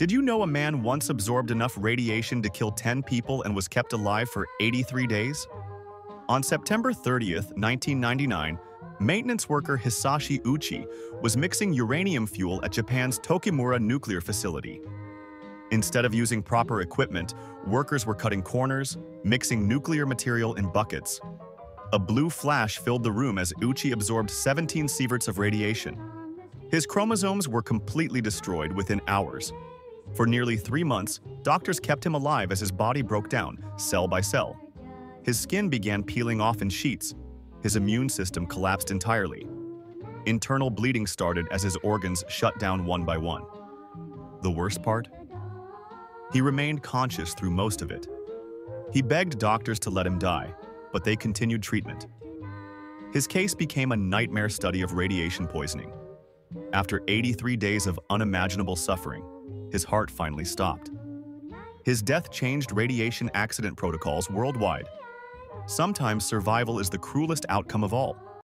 Did you know a man once absorbed enough radiation to kill 10 people and was kept alive for 83 days? On September 30th, 1999, maintenance worker Hisashi Ouchi was mixing uranium fuel at Japan's Tokaimura nuclear facility. Instead of using proper equipment, workers were cutting corners, mixing nuclear material in buckets. A blue flash filled the room as Ouchi absorbed 17 sieverts of radiation. His chromosomes were completely destroyed within hours, for nearly three months, doctors kept him alive as his body broke down, cell by cell. His skin began peeling off in sheets. His immune system collapsed entirely. Internal bleeding started as his organs shut down one by one. The worst part? He remained conscious through most of it. He begged doctors to let him die, but they continued treatment. His case became a nightmare study of radiation poisoning. After 83 days of unimaginable suffering, his heart finally stopped. His death changed radiation accident protocols worldwide. Sometimes survival is the cruelest outcome of all.